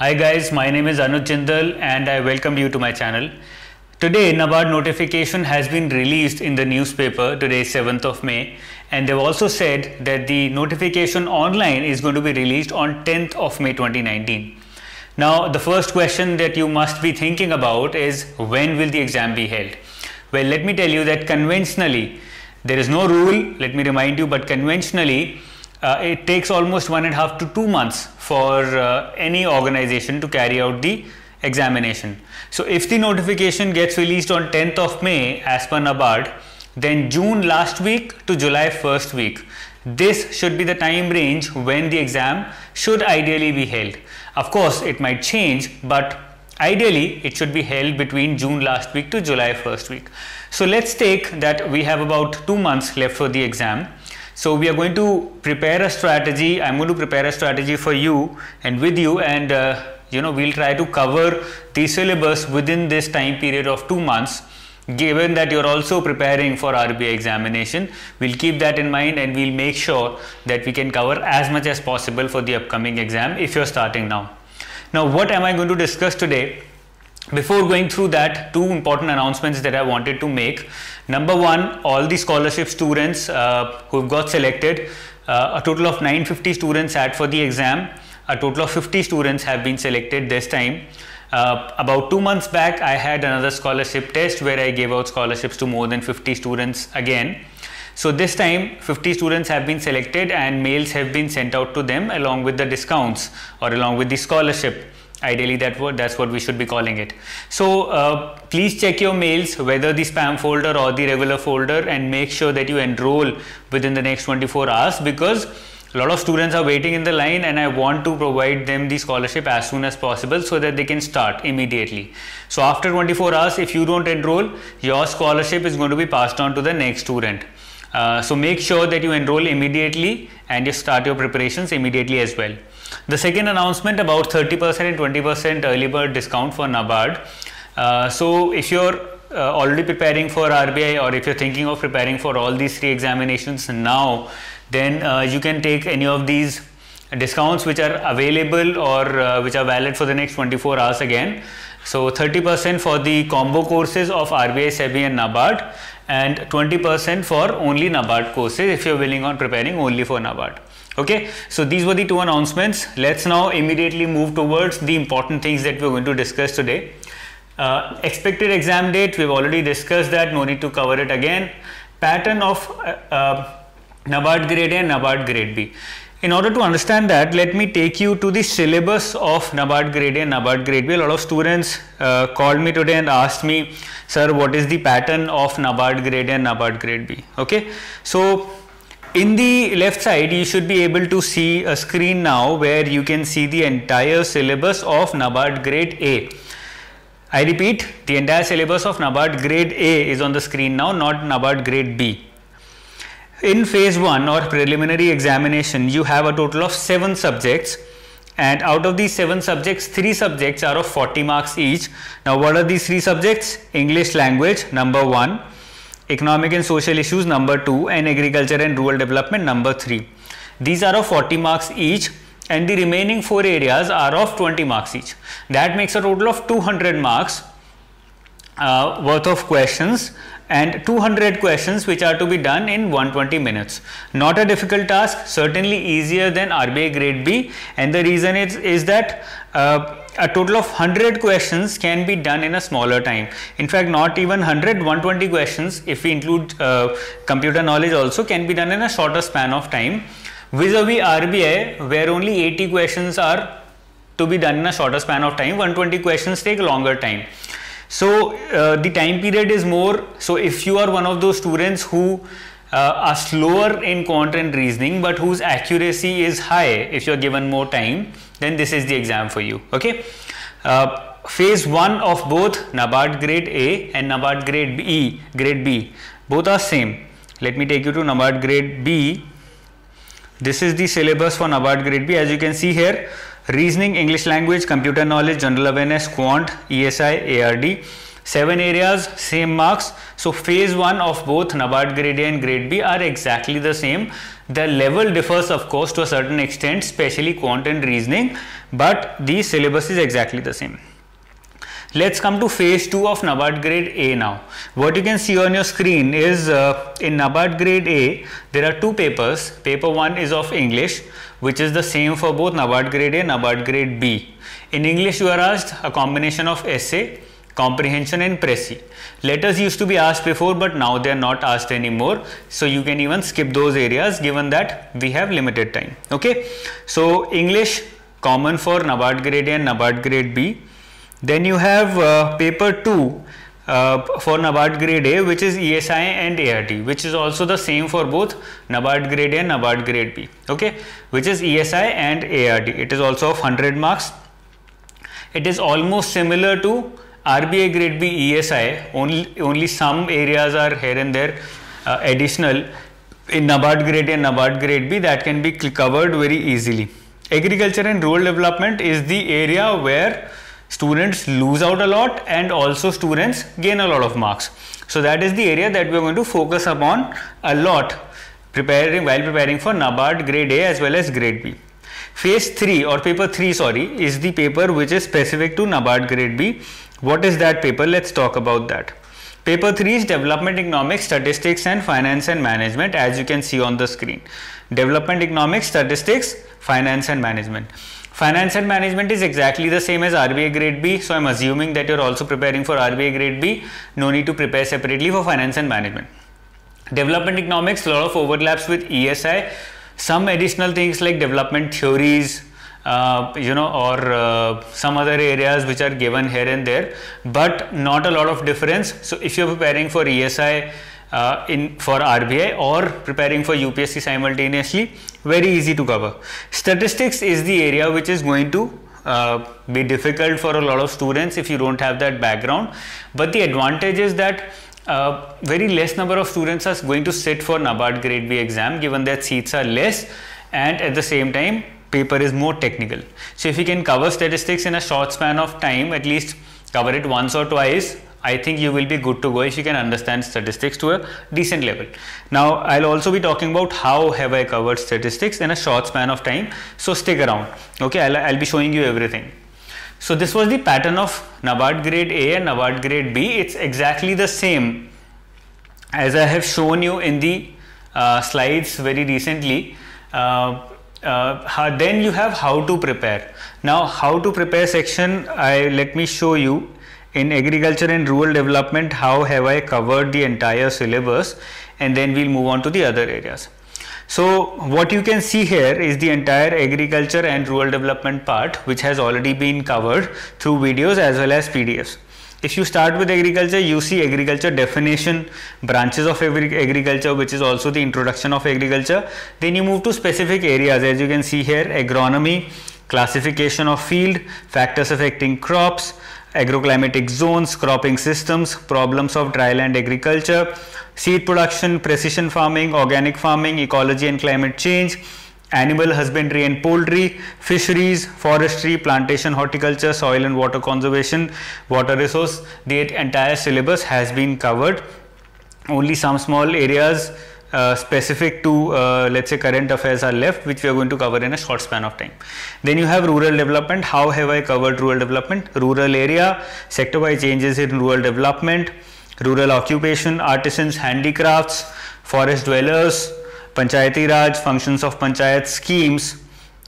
Hi guys, my name is Anuj Jindal and I welcome you to my channel. Today NABARD notification has been released in the newspaper today 7th of May and they've also said that the notification online is going to be released on 10th of May 2019. Now the first question that you must be thinking about is when will the exam be held? Well let me tell you that conventionally there is no rule let me remind you but conventionally uh, it takes almost one and a half to two months for uh, any organization to carry out the examination. So if the notification gets released on 10th of May as per NABARD, then June last week to July first week. This should be the time range when the exam should ideally be held. Of course, it might change, but ideally it should be held between June last week to July first week. So let's take that we have about two months left for the exam so we are going to prepare a strategy. I'm going to prepare a strategy for you and with you and uh, you know we'll try to cover the syllabus within this time period of two months given that you're also preparing for RBI examination. We'll keep that in mind and we'll make sure that we can cover as much as possible for the upcoming exam if you're starting now. Now what am I going to discuss today before going through that two important announcements that I wanted to make. Number one all the scholarship students uh, who've got selected uh, a total of 950 students sat for the exam. A total of 50 students have been selected this time. Uh, about two months back I had another scholarship test where I gave out scholarships to more than 50 students again. So this time 50 students have been selected and mails have been sent out to them along with the discounts or along with the scholarship ideally that what that's what we should be calling it so uh, please check your mails whether the spam folder or the regular folder and make sure that you enroll within the next 24 hours because a lot of students are waiting in the line and I want to provide them the scholarship as soon as possible so that they can start immediately. So after 24 hours, if you don't enroll, your scholarship is going to be passed on to the next student. Uh, so make sure that you enroll immediately and you start your preparations immediately as well. The second announcement about 30% and 20% early bird discount for NABARD. Uh, so if you're uh, already preparing for RBI or if you're thinking of preparing for all these three examinations now, then uh, you can take any of these discounts which are available or uh, which are valid for the next 24 hours again. So 30% for the combo courses of RBI, SEBI and NABARD and 20% for only NABARD courses if you're willing on preparing only for NABARD okay so these were the two announcements. Let's now immediately move towards the important things that we're going to discuss today. Uh, expected exam date we've already discussed that. No need to cover it again. Pattern of uh, uh, NABARD grade A and NABARD grade B. In order to understand that let me take you to the syllabus of NABARD grade A and NABARD grade B. A lot of students uh, called me today and asked me sir what is the pattern of NABARD grade A and NABARD grade B? Okay so in the left side you should be able to see a screen now where you can see the entire syllabus of NABARD grade A. I repeat the entire syllabus of NABARD grade A is on the screen now not NABARD grade B. In phase 1 or preliminary examination you have a total of 7 subjects and out of these 7 subjects 3 subjects are of 40 marks each. Now what are these 3 subjects? English language number 1 economic and social issues number 2 and agriculture and rural development number 3 these are of 40 marks each and the remaining four areas are of 20 marks each. That makes a total of 200 marks uh, worth of questions and 200 questions which are to be done in 120 minutes. Not a difficult task, certainly easier than RBI grade B and the reason is, is that uh, a total of 100 questions can be done in a smaller time. In fact, not even 100, 120 questions if we include uh, computer knowledge also can be done in a shorter span of time vis-a-vis RBI where only 80 questions are to be done in a shorter span of time, 120 questions take longer time. So uh, the time period is more, so if you are one of those students who uh, are slower in quant and reasoning but whose accuracy is high if you are given more time then this is the exam for you okay? Uh, phase 1 of both NABARD grade A and NABARD grade B grade B both are same. Let me take you to NABARD grade B. This is the syllabus for NABARD grade B. As you can see here reasoning English language computer knowledge general awareness quant ESI ARD seven areas same marks. So phase one of both NABARD grade A and grade B are exactly the same. The level differs of course to a certain extent especially quant and reasoning but the syllabus is exactly the same Let's come to phase 2 of NABARD grade A now. What you can see on your screen is uh, in NABARD grade A, there are two papers. Paper 1 is of English, which is the same for both NABARD grade A and NABARD grade B. In English, you are asked a combination of essay, comprehension and précis. Letters used to be asked before, but now they are not asked anymore. So you can even skip those areas given that we have limited time. Okay. So English common for NABARD grade A and NABARD grade B then you have uh, paper 2 uh, for NABARD grade A which is ESI and ARD which is also the same for both NABARD grade A and NABARD grade B okay? Which is ESI and ARD it is also of 100 marks. It is almost similar to RBI grade B ESI only only some areas are here and there uh, additional. In NABARD grade A and NABARD grade B that can be covered very easily. Agriculture and rural development is the area where students lose out a lot and also students gain a lot of marks. So that is the area that we are going to focus upon a lot preparing while preparing for NABARD grade A as well as grade B. Phase 3 or paper 3 sorry is the paper which is specific to NABARD grade B. What is that paper? Let's talk about that. Paper 3 is Development Economics, Statistics and Finance and Management as you can see on the screen. Development Economics, Statistics, Finance and Management. Finance and management is exactly the same as RBI grade B. So I'm assuming that you're also preparing for RBI grade B. No need to prepare separately for finance and management. Development economics, a lot of overlaps with ESI. Some additional things like development theories, uh, you know, or uh, some other areas which are given here and there, but not a lot of difference. So if you're preparing for ESI, uh, in for RBI or preparing for UPSC simultaneously very easy to cover. Statistics is the area which is going to uh, be difficult for a lot of students if you don't have that background. But the advantage is that uh, very less number of students are going to sit for NABARD grade B exam given that seats are less and at the same time paper is more technical. So if you can cover statistics in a short span of time at least cover it once or twice I think you will be good to go if you can understand statistics to a decent level. Now, I'll also be talking about how have I covered statistics in a short span of time. So stick around. Okay, I'll, I'll be showing you everything. So this was the pattern of NABARD grade A and NABARD grade B. It's exactly the same as I have shown you in the uh, slides very recently. Uh, uh, then you have how to prepare. Now, how to prepare section, I let me show you in agriculture and rural development how have I covered the entire syllabus and then we'll move on to the other areas. So what you can see here is the entire agriculture and rural development part which has already been covered through videos as well as PDFs. If you start with agriculture, you see agriculture definition, branches of agriculture, which is also the introduction of agriculture. Then you move to specific areas, as you can see here, agronomy, classification of field, factors affecting crops, agroclimatic zones, cropping systems, problems of dryland agriculture, seed production, precision farming, organic farming, ecology and climate change, animal husbandry and poultry, fisheries, forestry, plantation horticulture, soil and water conservation, water resource. The entire syllabus has been covered. Only some small areas uh, specific to uh, let's say current affairs are left which we are going to cover in a short span of time. Then you have rural development. How have i covered rural development? Rural area sector wise changes in rural development rural occupation artisans handicrafts forest dwellers panchayati raj functions of panchayat schemes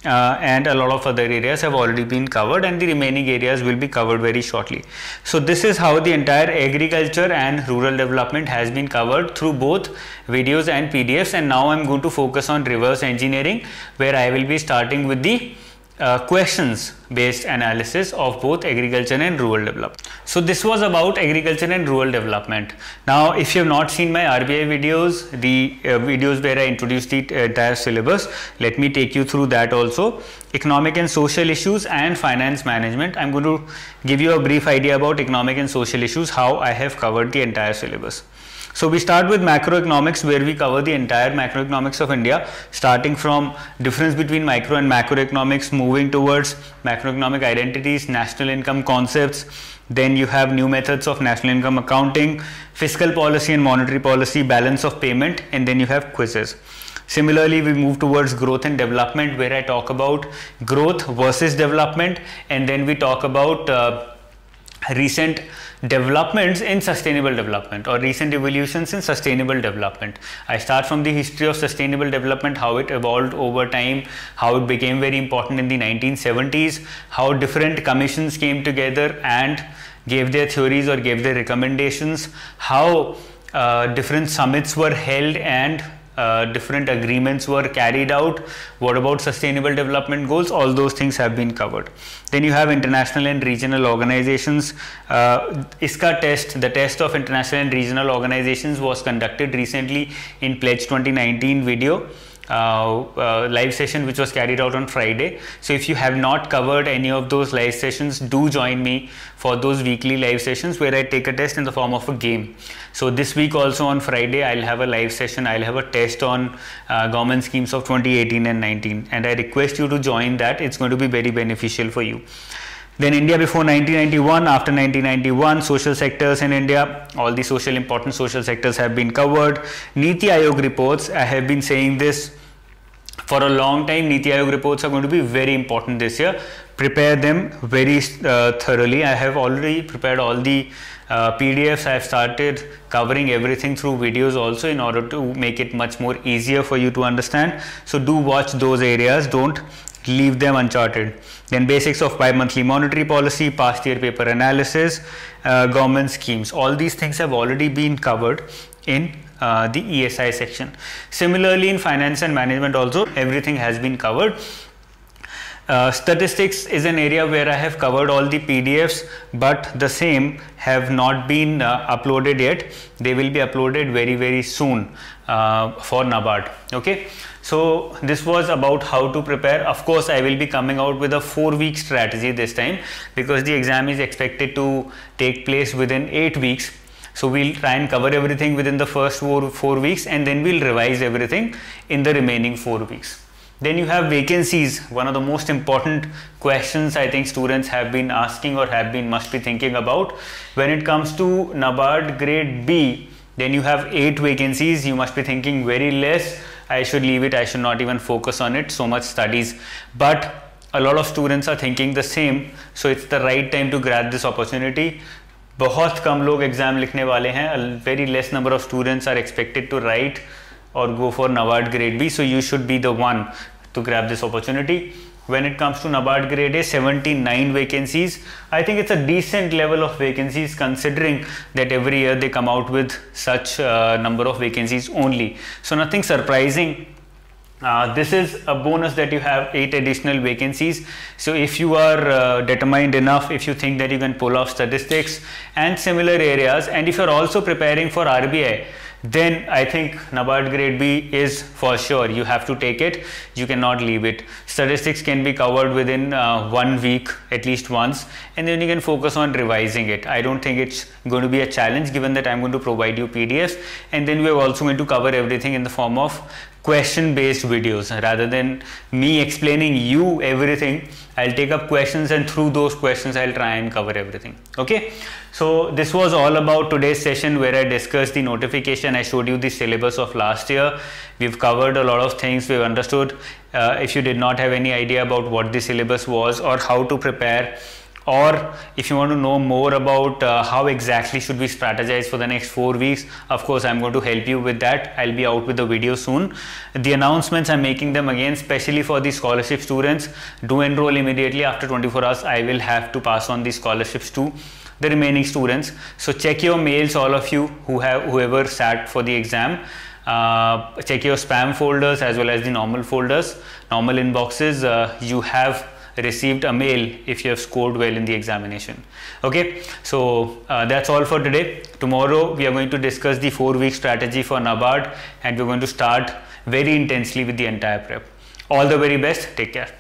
uh, and a lot of other areas have already been covered and the remaining areas will be covered very shortly. So this is how the entire agriculture and rural development has been covered through both videos and PDFs and now I am going to focus on reverse engineering where I will be starting with the uh, questions based analysis of both agriculture and rural development. So this was about agriculture and rural development. Now if you have not seen my RBI videos, the uh, videos where I introduced the entire syllabus, let me take you through that also. Economic and social issues and finance management. I'm going to give you a brief idea about economic and social issues, how I have covered the entire syllabus. So we start with macroeconomics where we cover the entire macroeconomics of India starting from difference between micro and macroeconomics moving towards macroeconomic identities, national income concepts, then you have new methods of national income accounting, fiscal policy and monetary policy, balance of payment and then you have quizzes. Similarly, we move towards growth and development where I talk about growth versus development and then we talk about uh, recent developments in sustainable development or recent evolutions in sustainable development. I start from the history of sustainable development, how it evolved over time, how it became very important in the 1970s, how different commissions came together and gave their theories or gave their recommendations, how uh, different summits were held and uh, different agreements were carried out. What about sustainable development goals? All those things have been covered. Then you have international and regional organizations. Uh, ISCA test the test of international and regional organizations was conducted recently in pledge 2019 video live session which was carried out on Friday. So if you have not covered any of those live sessions, do join me for those weekly live sessions where I take a test in the form of a game. So this week also on Friday, I'll have a live session. I'll have a test on uh, government schemes of 2018 and 19 and I request you to join that. It's going to be very beneficial for you. Then India before 1991, after 1991, social sectors in India, all the social important social sectors have been covered. Niti Aayog reports, I have been saying this for a long time Niti Aayog reports are going to be very important this year. Prepare them very uh, thoroughly. I have already prepared all the uh, PDFs I have started covering everything through videos also in order to make it much more easier for you to understand. So do watch those areas. Don't leave them uncharted. Then basics of bi-monthly monetary policy past year paper analysis uh, government schemes. All these things have already been covered in uh, the ESI section. Similarly, in finance and management also everything has been covered. Uh, statistics is an area where I have covered all the PDFs but the same have not been uh, uploaded yet. They will be uploaded very very soon uh, for NABARD. Okay. So this was about how to prepare. Of course, I will be coming out with a four week strategy this time because the exam is expected to take place within eight weeks so we'll try and cover everything within the first four, four weeks and then we'll revise everything in the remaining four weeks. Then you have vacancies, one of the most important questions I think students have been asking or have been must be thinking about. When it comes to NABARD grade B, then you have eight vacancies. You must be thinking very less. I should leave it. I should not even focus on it. So much studies. But a lot of students are thinking the same. So it's the right time to grab this opportunity. बहुत कम लोग exam लिखने वाले हैं। Very less number of students are expected to write और go for NABARD grade B so you should be the one to grab this opportunity when it comes to NABARD grade A 79 nine vacancies I think it's a decent level of vacancies considering that every year they come out with such number of vacancies only so nothing surprising uh, this is a bonus that you have eight additional vacancies. So if you are uh, determined enough, if you think that you can pull off statistics and similar areas, and if you're also preparing for RBI, then I think NABARD grade B is for sure. You have to take it. You cannot leave it. Statistics can be covered within uh, one week at least once and then you can focus on revising it. I don't think it's going to be a challenge given that I'm going to provide you PDFs and then we're also going to cover everything in the form of question based videos. Rather than me explaining you everything I'll take up questions and through those questions I'll try and cover everything. Okay? So this was all about today's session where I discussed the notification. I showed you the syllabus of last year. We've covered a lot of things. We've understood uh, if you did not have any idea about what the syllabus was or how to prepare or if you want to know more about uh, how exactly should we strategize for the next four weeks of course i'm going to help you with that. I'll be out with the video soon. The announcements i'm making them again especially for the scholarship students. Do enroll immediately. After 24 hours i will have to pass on the scholarships to the remaining students. So check your mails all of you who have whoever sat for the exam. Uh, check your spam folders as well as the normal folders normal inboxes. Uh, you have received a mail if you have scored well in the examination. Okay? So uh, that's all for today. Tomorrow we are going to discuss the four week strategy for nabard and we're going to start very intensely with the entire prep. All the very best. Take care